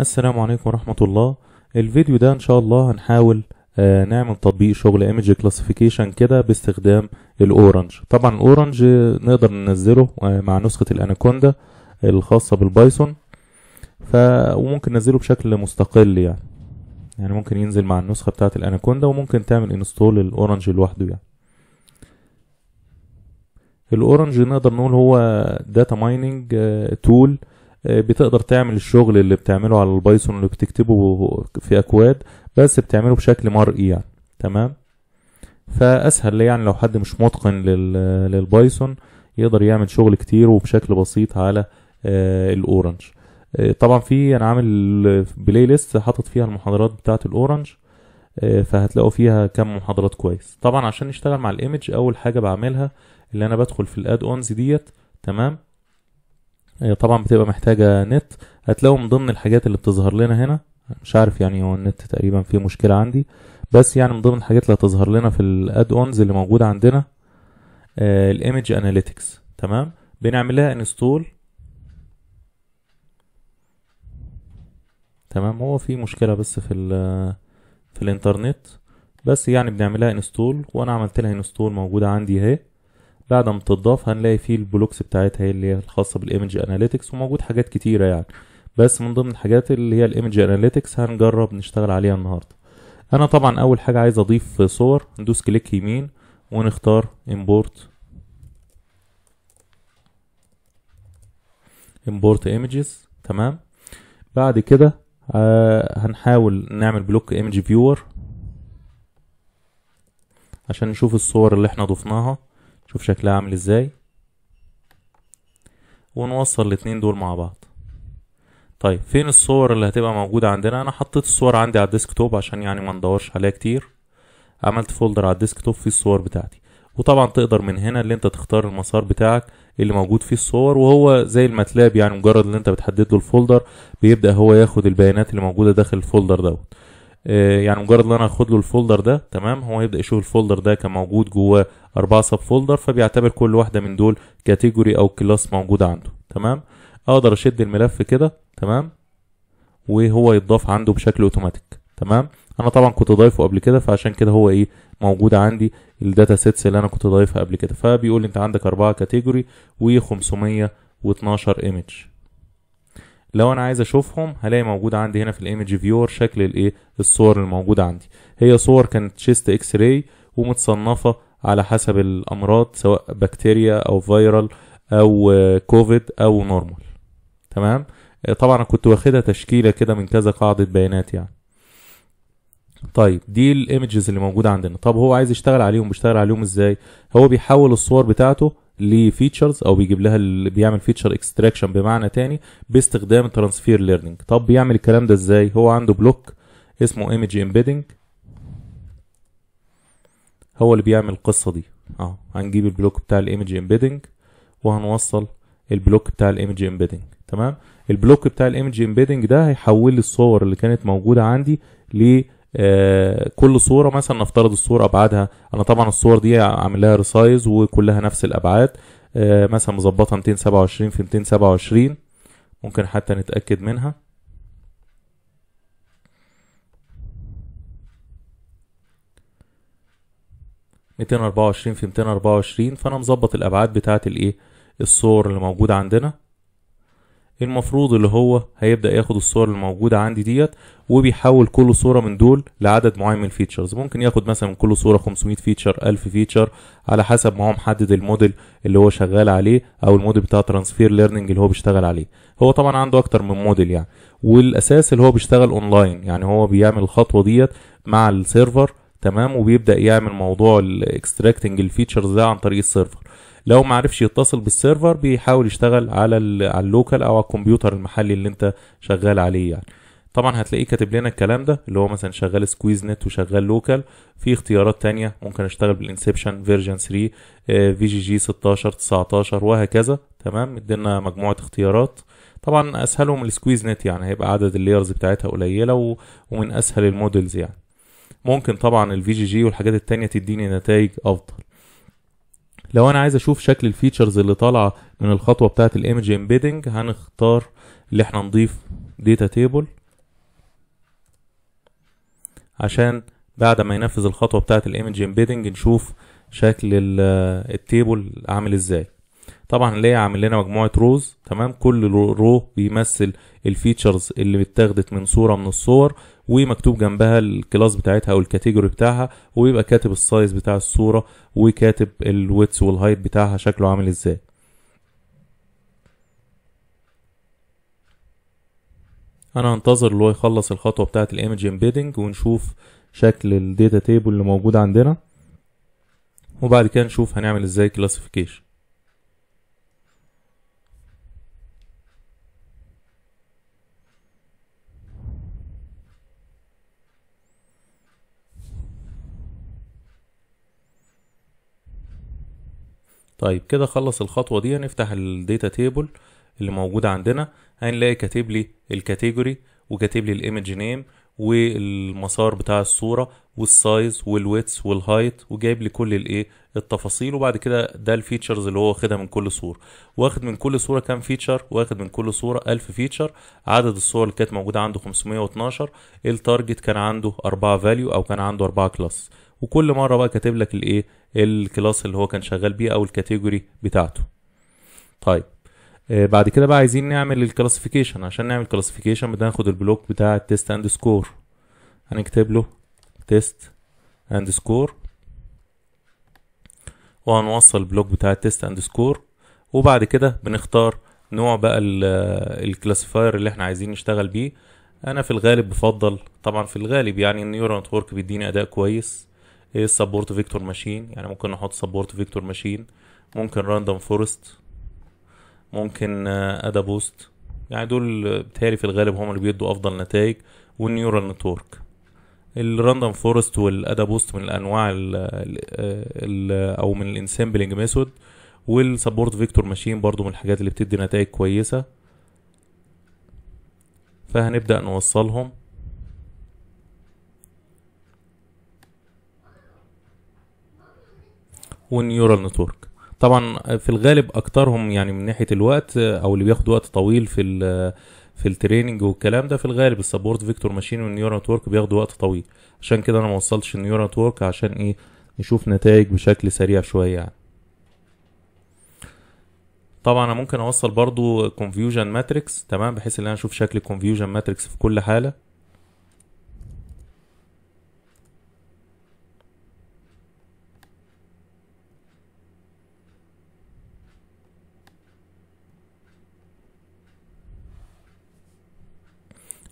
السلام عليكم ورحمة الله. الفيديو ده إن شاء الله هنحاول آه، نعمل تطبيق شغل image classification كده باستخدام ال Orange. طبعا ال Orange آه، نقدر ننزله آه، مع نسخة الأناكوندا الخاصة بال Python. ف وممكن ننزله بشكل مستقل يعني. يعني ممكن ينزل مع النسخة بتاعة الأناكوندا وممكن تعمل install ال Orange لوحده يعني. ال Orange نقدر نقول هو data mining tool بتقدر تعمل الشغل اللي بتعمله على ال Python اللي بتكتبه في أكواد بس بتعمله بشكل مرئي يعني تمام؟ فأسهل يعني لو حد مش متقن لل- لل Python يقدر يعمل شغل كتير وبشكل بسيط على آه، ال Orange. آه، طبعا في أنا عامل playlist حاطط فيها المحاضرات بتاعة ال Orange آه، فهتلاقوا فيها كم محاضرات كويس. طبعا عشان نشتغل مع ال image أول حاجة بعملها اللي أنا بدخل في ال add-ons ديت تمام؟ آه، طبعا بتبقى محتاجة نت. هتلاقوا من ضمن الحاجات اللي بتظهر لنا هنا. مش عارف يعني هو النت تقريبا فيه مشكلة عندي. بس يعني من ضمن الحاجات اللي هتظهر لنا في ال add-ons اللي موجودة عندنا ال image analytics تمام؟ بنعمل لها install تمام؟ هو في مشكلة بس في في الانترنت. بس يعني بنعملها install وأنا عملت لها install موجودة عندي أهي. بعد ما تضاف هنلاقي فيه ال blocks بتاعتها هي اللي هي الخاصة بال image analytics وموجود حاجات كتيرة يعني. بس من ضمن الحاجات اللي هي ال image analytics هنجرب نشتغل عليها النهارده. أنا طبعا أول حاجة عايز أضيف صور ندوس click يمين ونختار import import images تمام؟ بعد كده آه هنحاول نعمل block image viewer عشان نشوف الصور اللي إحنا ضفناها. شوف شكلها عامل إزاي. ونوصل الاتنين دول مع بعض. طيب فين الصور اللي هتبقى موجودة عندنا؟ أنا حطيت الصور عندي على ال desktop عشان يعني ما ندورش عليها كتير. عملت folder على ال desktop فيه الصور بتاعتي. وطبعا تقدر من هنا اللي أنت تختار المسار بتاعك اللي موجود فيه الصور وهو زي ال MATLAB يعني مجرد ان أنت بتحدد له ال folder بيبدأ هو ياخد البيانات اللي موجودة داخل ال folder دوت. آه، يعني مجرد ان أنا اخد له ال folder ده تمام هو يبدأ يشوف ال folder ده كان موجود جواه أربعة sub folder فبيعتبر كل واحدة من دول category أو class موجودة عنده. تمام؟ أقدر أشد الملف كده. تمام؟ وهو يتضاف عنده بشكل أوتوماتيك تمام؟ أنا طبعا كنت ضايفه قبل كده فعشان كده هو إيه موجود عندي ال data sets اللي أنا كنت ضايفها قبل كده. فبيقول لي أنت عندك أربعة category و512 image لو أنا عايز أشوفهم هلاقي موجود عندي هنا في ال image viewer شكل الايه الصور الموجودة عندي. هي صور كانت chest X-ray ومتصنفة على حسب الأمراض سواء بكتيريا أو viral أو كوفيد أو normal تمام؟ آه، طبعا أنا كنت واخدها تشكيلة كده من كذا قاعدة بيانات يعني. طيب دي ال images اللي موجودة عندنا. طب هو عايز يشتغل عليهم بيشتغل عليهم إزاي؟ هو بيحول الصور بتاعته ل features أو بيجيب لها بيعمل feature extraction بمعنى تاني باستخدام transfer learning طب بيعمل الكلام ده إزاي؟ هو عنده block اسمه image embedding هو اللي بيعمل القصة دي. آه هنجيب ال block بتاع ال image embedding وهنوصل ال block بتاع ال image embedding تمام؟ ال block بتاع ال image embedding ده هيحول لي الصور اللي كانت موجودة عندي ل آه، كل صورة مثلا نفترض الصورة أبعادها. أنا طبعا الصور دي عامل لها ريسايز وكلها نفس الأبعاد. آه، مثلا مظبطها 227 في 227 ممكن حتى نتأكد منها. ميتين أربعة وعشرين في ميتين أربعة وعشرين فأنا مظبط الأبعاد بتاعة الإيه؟ الصور اللي موجودة عندنا. المفروض اللي هو هيبدأ ياخد الصور اللي موجودة عندي ديت وبيحول كل صورة من دول لعدد معين من ال features. ممكن ياخد مثلا من كل صورة 500 feature 1000 feature على حسب ما هو محدد الموديل اللي هو شغال عليه أو الموديل بتاع transfer learning اللي هو بيشتغل عليه. هو طبعا عنده أكتر من موديل يعني. والأساس اللي هو بيشتغل اونلاين يعني هو بيعمل الخطوة ديت مع ال server تمام؟ وبيبدأ يعمل موضوع ال extracting ال features ده عن طريق ال server. لو ما عرفش يتصل بال server بيحاول يشتغل على على ال local أو على الكمبيوتر المحلي اللي أنت شغال عليه يعني. طبعا هتلاقيه كاتب لنا الكلام ده اللي هو مثلا شغال SqueezeNet وشغال local. في اختيارات تانية ممكن أشتغل بال Inception version 3 VGG 16 19 وهكذا. تمام؟ ادينا مجموعة اختيارات. طبعا أسهلهم ال SqueezeNet يعني هيبقى عدد ال layers بتاعتها قليلة. ومن أسهل ال models يعني. ممكن طبعا ال VGG والحاجات التانية تديني نتائج أفضل. لو أنا عايز أشوف شكل ال features اللي طالعة من الخطوة بتاعه ال image embedding هنختار اللي إحنا نضيف data table عشان بعد ما ينفذ الخطوة بتاعه ال image embedding نشوف شكل ال table عامل إزاي. طبعا هنلاقي عامل لنا مجموعة rows تمام؟ كل row row بيمثل ال features اللي اتاخدت من صورة من الصور ومكتوب جنبها ال class بتاعتها أو ال category بتاعها ويبقى كاتب ال size بتاع الصورة وكاتب الويتس والهايت بتاعها شكله عامل إزاي. أنا هنتظر اللي هو يخلص الخطوة بتاعة ال image embedding ونشوف شكل ال data table اللي موجود عندنا وبعد كده نشوف هنعمل إزاي classification طيب كده خلص الخطوة دي. هنفتح ال data table اللي موجود عندنا. هنلاقي كاتب لي ال category وكاتب لي ال image name والمسار بتاع الصورة وال size وال width وال height وجايب لي كل الايه التفاصيل. وبعد كده ده ال features اللي هو واخدها من كل صورة. واخد من كل صورة كام feature واخد من كل صورة 1000 feature عدد الصور اللي كانت موجودة عنده 512 ال target كان عنده 4 value أو كان عنده 4 class وكل مرة بقى كاتب لك الإيه؟ ال class اللي هو كان شغال بيه أو ال category بتاعته. طيب آه، بعد كده بقى عايزين نعمل ال classification عشان نعمل classification بناخد ال block بتاع ال Test and Score هنكتب له Test and Score وهنوصل ال block بتاع ال Test and Score وبعد كده بنختار نوع بقى ال classifier اللي إحنا عايزين نشتغل بيه. أنا في الغالب بفضل طبعا في الغالب يعني ال neural network بيديني أداء كويس. إيه ال support vector machine يعني ممكن نحط support vector machine ممكن random forest ممكن AdaBoost يعني دول آه، بتهيألي في الغالب هم اللي بيدوا أفضل نتائج. وال neural network ال random forest وال AdaBoost من الأنواع ال ال أو من ال ensembling method وال support vector machine برضو من الحاجات اللي بتدي نتائج كويسة. فهنبدأ نوصلهم. وال neural network. طبعا في الغالب أكترهم يعني من ناحية الوقت أو اللي بياخد وقت طويل في في ال training والكلام ده في الغالب ال support vector machine وال neural network بياخدوا وقت طويل. عشان كده أنا ما وصلتش ال neural network عشان إيه؟ نشوف نتائج بشكل سريع شوية يعني. طبعا أنا ممكن أوصل برضو confusion matrix تمام؟ بحيث إن أنا أشوف شكل confusion matrix في كل حالة.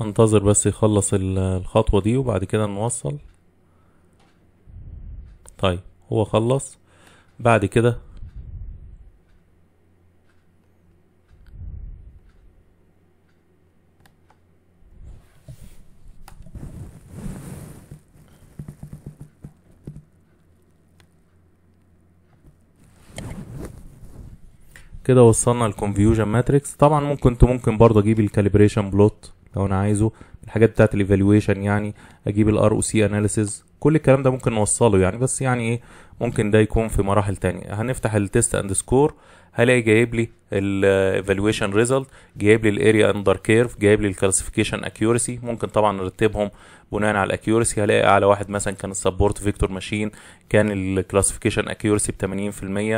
هنتظر بس يخلص ال- الخطوة دي وبعد كده نوصل. طيب هو خلص. بعد كده كده وصلنا ال confusion matrix طبعا ممكن كنت ممكن برضه أجيب ال calibration plot لو أنا عايزه. الحاجات بتاعت ال evaluation يعني أجيب ال ROC analysis كل الكلام ده ممكن نوصله يعني بس يعني إيه ممكن ده يكون في مراحل تانية. هنفتح ال Test and Score هلاقي جايب لي ال evaluation result جايب لي ال area under curve جايب لي ال classification accuracy ممكن طبعا نرتبهم بناء على ال accuracy هلاقي أعلى واحد مثلا كان ال support vector machine كان ال classification accuracy ب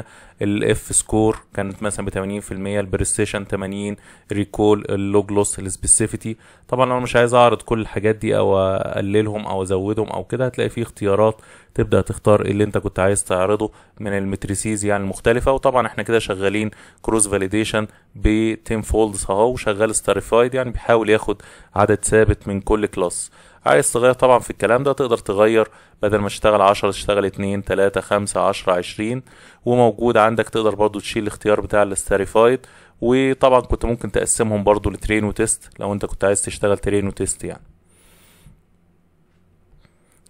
80% ال F score كانت مثلا ب 80% ال precision 80 recall ال log loss ال specificity طبعا أنا مش عايز أعرض كل الحاجات دي أو أقللهم أو أزودهم أو كده هتلاقي فيه اختيارات تبدأ تختار اللي أنت كنت تعرضه من ال metrics يعني المختلفة. وطبعا إحنا كده شغالين cross validation ب 10 folds أهو وشغال stratified يعني بيحاول ياخد عدد ثابت من كل class عايز تغير طبعا في الكلام ده تقدر تغير بدل ما تشتغل 10 تشتغل 2 3 5 10 20 وموجود عندك تقدر برضو تشيل الاختيار بتاع ال stratified وطبعا كنت ممكن تقسمهم برضو ل train و test لو أنت كنت عايز تشتغل train و test يعني.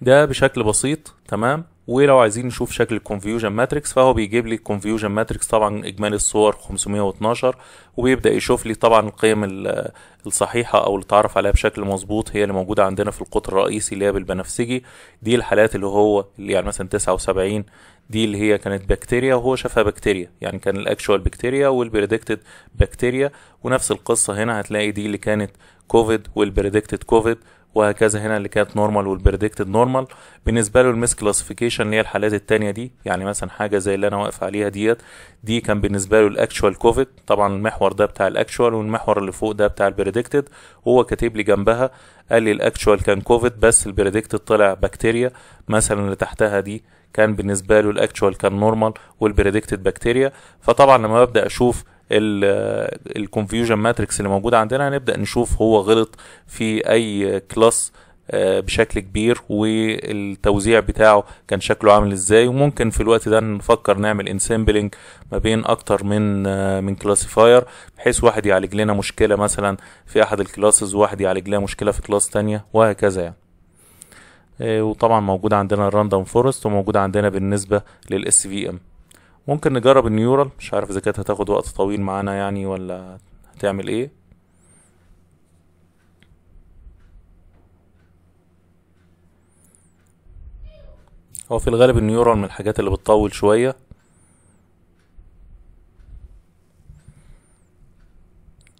ده بشكل بسيط تمام؟ ولو عايزين نشوف شكل ال confusion matrix فهو بيجيب لي ال confusion matrix طبعا إجمالي الصور 512 وبيبدأ يشوف لي طبعا القيم ال- الصحيحة أو اللي تعرف عليها بشكل مظبوط هي اللي موجودة عندنا في القطر الرئيسي اللي هي بالبنفسجي. دي الحالات اللي هو اللي يعني مثلا 79 دي اللي هي كانت بكتيريا وهو شافها بكتيريا يعني كان ال actual بكتيريا وال predicted بكتيريا ونفس القصة هنا هتلاقي دي اللي كانت كوفيد وال predicted كوفيد وهكذا هنا اللي كانت normal وال predicted normal بالنسبة له ال misclassification اللي هي الحالات التانية دي يعني مثلا حاجة زي اللي أنا واقف عليها ديت دي كان بالنسبة له ال actual كوفيد طبعا المحور ده بتاع ال actual والمحور اللي فوق ده بتاع ال predicted وهو كاتب لي جنبها قال لي ال actual كان كوفيد بس ال predicted طلع بكتيريا مثلا اللي تحتها دي كان بالنسبة له ال actual كان normal وال predicted بكتيريا فطبعا لما ببدأ أشوف ال confusion matrix اللي موجودة عندنا هنبدأ نشوف هو غلط في أي class بشكل كبير والتوزيع بتاعه كان شكله عامل إزاي. وممكن في الوقت ده نفكر نعمل ensembling ما بين أكتر من من classifier بحيث واحد يعالج لنا مشكلة مثلا في أحد ال classes وواحد يعالج لنا مشكلة في class تانية وهكذا يعني. وطبعا موجود عندنا ال random forest وموجود عندنا بالنسبة لل SVM ممكن نجرب ال neural؟ مش عارف إذا كانت هتاخد وقت طويل معانا يعني ولا هتعمل إيه. هو في الغالب ال neural من الحاجات اللي بتطول شوية.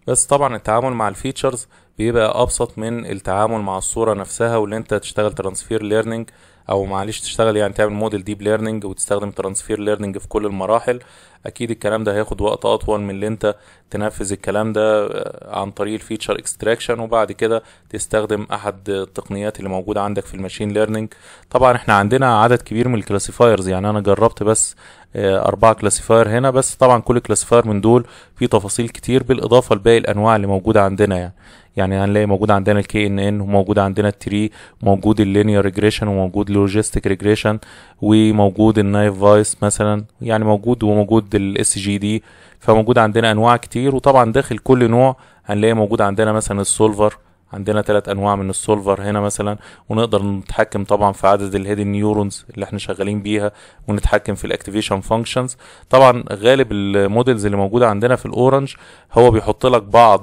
بس طبعا التعامل مع ال features بيبقى أبسط من التعامل مع الصورة نفسها واللي أنت تشتغل transfer learning أو معلش تشتغل يعني تعمل model deep learning وتستخدم transfer learning في كل المراحل. أكيد الكلام ده هياخد وقت أطول من اللي أنت تنفذ الكلام ده عن طريق ال feature extraction وبعد كده تستخدم أحد التقنيات اللي موجودة عندك في ال machine learning طبعا إحنا عندنا عدد كبير من ال classifiers يعني أنا جربت بس أربعة classifier هنا بس. طبعا كل classifier من دول فيه تفاصيل كتير بالإضافة لباقي الأنواع اللي موجودة عندنا يعني. يعني هنلاقي موجود عندنا ال KNN وموجود عندنا ال tree وموجود ال linear regression وموجود ال logistic regression وموجود ال naive Bayes مثلا يعني موجود وموجود ال SGD فموجود عندنا أنواع كتير وطبعا داخل كل نوع هنلاقي موجود عندنا مثلا ال solver عندنا ثلاث أنواع من ال solver هنا مثلا ونقدر نتحكم طبعا في عدد ال hidden neurons اللي إحنا شغالين بيها ونتحكم في ال activation functions. طبعا غالب ال models اللي موجودة عندنا في ال Orange هو بيحط لك بعض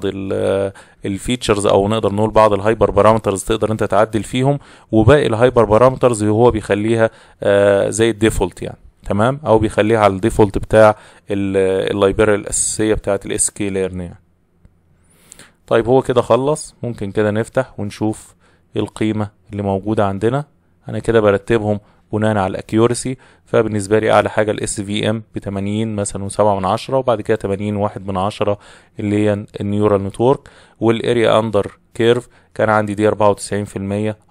ال features أو نقدر نقول بعض ال hyperparameters تقدر أنت تعدل فيهم وباقي ال hyperparameters هو بيخليها آه زي ال default يعني. تمام؟ أو بيخليها على ال default بتاع ال library الأساسية بتاعت ال sklearn يعني. طيب هو كده خلص. ممكن كده نفتح ونشوف القيمة اللي موجودة عندنا. أنا كده برتبهم بناء على ال accuracy فبالنسبة لي أعلى حاجة ال SVM ب 80 مثلا وسبعة من عشرة وبعد كده 80 واحد من عشرة اللي هي ال neural network وال area under curve كان عندي دي 94%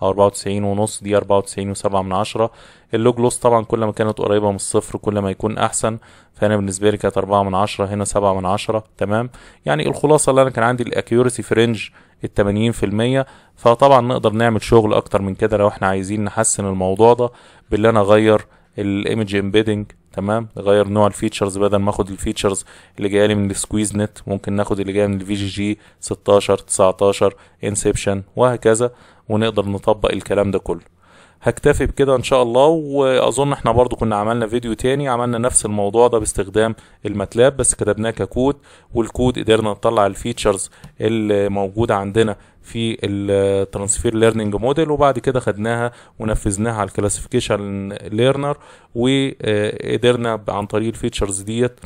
أو 94 ونص دي 94 وسبعة من عشرة. ال log loss طبعا كل ما كانت قريبة من الصفر كل ما يكون أحسن. فأنا بالنسبة لي كانت 4 من عشرة هنا 7 من عشرة. تمام؟ يعني الخلاصة اللي أنا كان عندي ال accuracy range التمانين في المية فطبعا نقدر نعمل شغل أكتر من كده لو إحنا عايزين نحسن الموضوع ده باللي أنا أغير ال image embedding تمام؟ نغير نوع ال features بدل ما آخد ال features اللي جاية لي من ال SqueezeNet ممكن ناخد اللي جاية من ال VGG 16 19 Inception وهكذا ونقدر نطبق الكلام ده كله. هكتفي بكده إن شاء الله. وأظن إحنا برضو كنا عملنا فيديو تاني عملنا نفس الموضوع ده باستخدام ال MATLAB بس كتبناه ككود والكود قدرنا نطلع ال features اللي موجودة عندنا في ال transfer learning model وبعد كده خدناها ونفذناها على ال classification learner وقدرنا عن طريق ال features ديت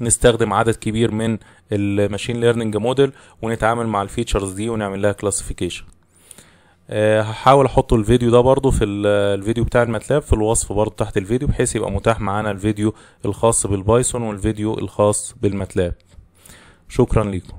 نستخدم عدد كبير من ال machine learning model ونتعامل مع ال features دي ونعمل لها classification هحاول أحط الفيديو ده برضو في الفيديو بتاع ال MATLAB في الوصف برضو تحت الفيديو بحيث يبقى متاح معانا الفيديو الخاص بالبايثون والفيديو الخاص بالماتلاب. شكرا لكم